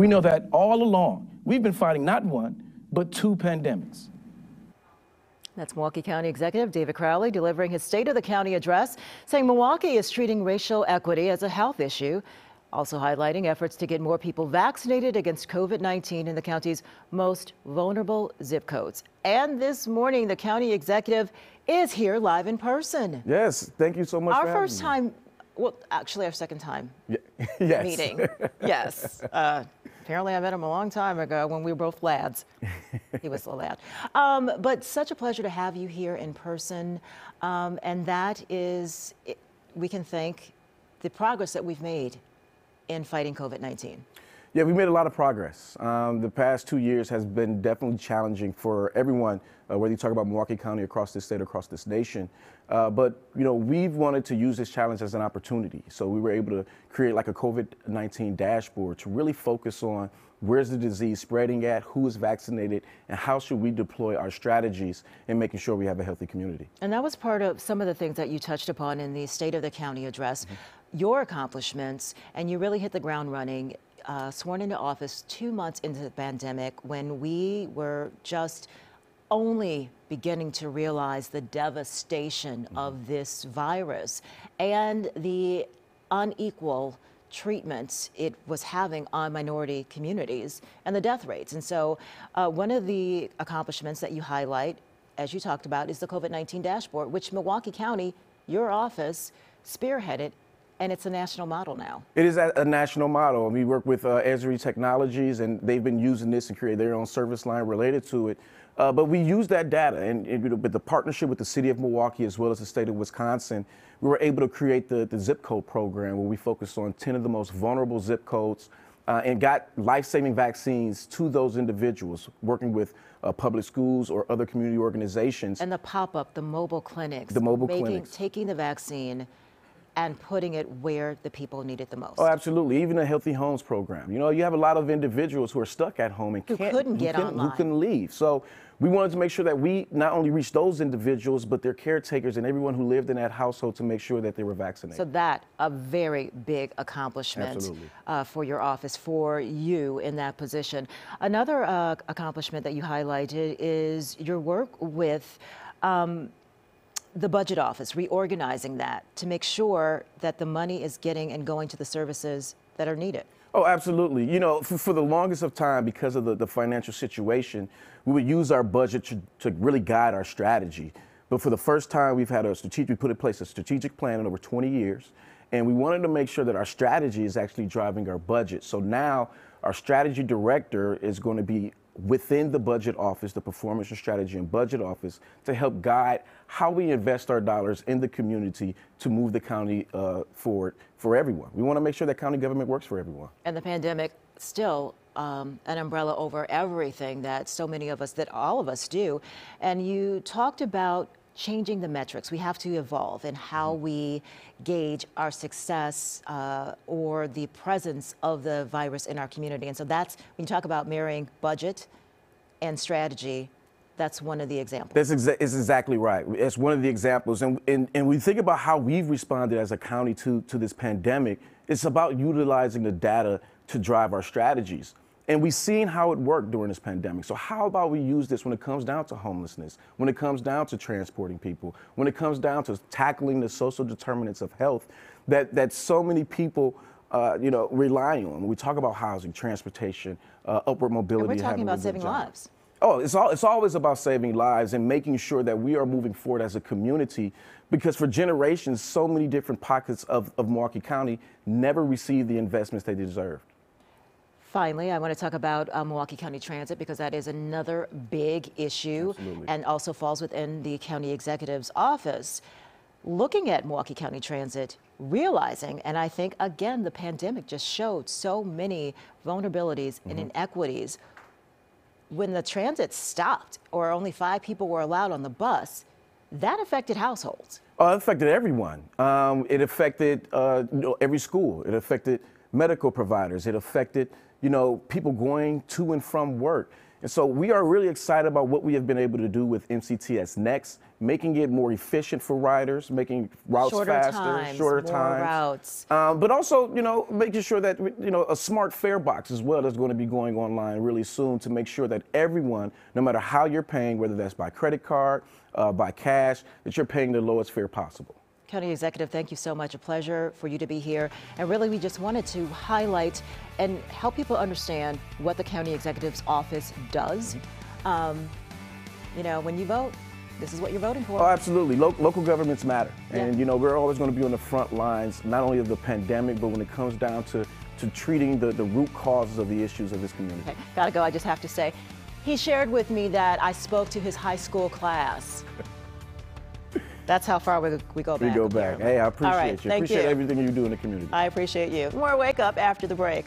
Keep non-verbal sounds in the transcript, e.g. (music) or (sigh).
We know that all along, we've been fighting not one, but two pandemics. That's Milwaukee County Executive David Crowley delivering his State of the County address, saying Milwaukee is treating racial equity as a health issue. Also highlighting efforts to get more people vaccinated against COVID 19 in the county's most vulnerable zip codes. And this morning, the county executive is here live in person. Yes, thank you so much. Our first time, well, actually, our second time yeah. (laughs) yes. meeting. yes. Uh, apparently, I met him a long time ago when we were both lads. he was a lad. Um, but such a pleasure to have you here in person. Um, and that is, we can thank the progress that we've made in fighting COVID 19. Yeah, we made a lot of progress. Um, the past two years has been definitely challenging for everyone, uh, whether you talk about Milwaukee County, across this state, across this nation. Uh, but you know, we've wanted to use this challenge as an opportunity. So we were able to create like a COVID-19 dashboard to really focus on where's the disease spreading at, who is vaccinated, and how should we deploy our strategies in making sure we have a healthy community. And that was part of some of the things that you touched upon in the State of the County address. Mm-hmm. Your accomplishments, and you really hit the ground running uh, sworn into office two months into the pandemic when we were just only beginning to realize the devastation mm-hmm. of this virus and the unequal treatments it was having on minority communities and the death rates. And so, uh, one of the accomplishments that you highlight, as you talked about, is the COVID 19 dashboard, which Milwaukee County, your office, spearheaded and it's a national model now. It is a, a national model. We work with uh, Esri Technologies, and they've been using this and create their own service line related to it. Uh, but we use that data, and, and, with the partnership with the city of Milwaukee as well as the state of Wisconsin, we were able to create the, the zip code program where we focused on 10 of the most vulnerable zip codes uh, and got life-saving vaccines to those individuals, working with uh, public schools or other community organizations. And the pop-up, the mobile clinics. The mobile making, clinics. Taking the vaccine and putting it where the people need it the most. Oh, absolutely. Even a Healthy Homes program. You know, you have a lot of individuals who are stuck at home and who can't, couldn't get who online. Who couldn't leave. So we wanted to make sure that we not only reach those individuals, but their caretakers and everyone who lived in that household to make sure that they were vaccinated. So that a very big accomplishment uh, for your office, for you in that position. Another uh, accomplishment that you highlighted is your work with. Um, the budget office, reorganizing that to make sure that the money is getting and going to the services that are needed. Oh, absolutely. You know, for, for the longest of time, because of the, the financial situation, we would use our budget to, to really guide our strategy. But for the first time, we've had a strategic, we put in place a strategic plan in over 20 years. And we wanted to make sure that our strategy is actually driving our budget. So now our strategy director is going to be within the budget office, the performance and strategy and budget office, to help guide how we invest our dollars in the community to move the county uh, forward for everyone. We want to make sure that county government works for everyone. And the pandemic still um, an umbrella over everything that so many of us, that all of us do. And you talked about changing the metrics. We have to evolve in how mm-hmm. we gauge our success uh, or the presence of the virus in our community. And so that's when you talk about marrying budget and strategy. That's one of the examples. That's exa- is exactly right. It's one of the examples. And, and, and we think about how we've responded as a county to, to this pandemic. It's about utilizing the data to drive our strategies. And we've seen how it worked during this pandemic. So how about we use this when it comes down to homelessness, when it comes down to transporting people, when it comes down to tackling the social determinants of health that, that so many people uh, you know, rely on. When we talk about housing, transportation, uh, upward mobility. And we're talking about saving lives. Oh, it's, all, it's always about saving lives and making sure that we are moving forward as a community because for generations, so many different pockets of, of Milwaukee County never received the investments they deserved. Finally, I want to talk about uh, Milwaukee County Transit because that is another big issue Absolutely. and also falls within the county executive's office. Looking at Milwaukee County Transit, realizing, and I think again, the pandemic just showed so many vulnerabilities mm-hmm. and inequities. When the transit stopped or only five people were allowed on the bus, that affected households. Oh, it affected everyone. Um, it affected uh, you know, every school. It affected medical providers. It affected you know, people going to and from work. And so we are really excited about what we have been able to do with MCTS Next, making it more efficient for riders, making routes Shorter faster, times, shorter times. routes. Um, but also, you know, making sure that you know a smart fare box as well is going to be going online really soon to make sure that everyone, no matter how you're paying, whether that's by credit card, uh, by cash, that you're paying the lowest fare possible. County Executive, thank you so much. A pleasure for you to be here. And really, we just wanted to highlight and help people understand what the County Executive's office does. Um, you know, when you vote, this is what you're voting for. Oh, absolutely. Lo- local governments matter. And, Yeah. you know, we're always going to be on the front lines, not only of the pandemic, but when it comes down to, to treating the, the root causes of the issues of this community. Okay, gotta go. I just have to say, he shared with me that I spoke to his high school class. (laughs) That's how far we, we go We back. go back. apparently. Hey, I appreciate right, you. Thank appreciate you. everything you do in the community. I appreciate you. More Wake Up after the break.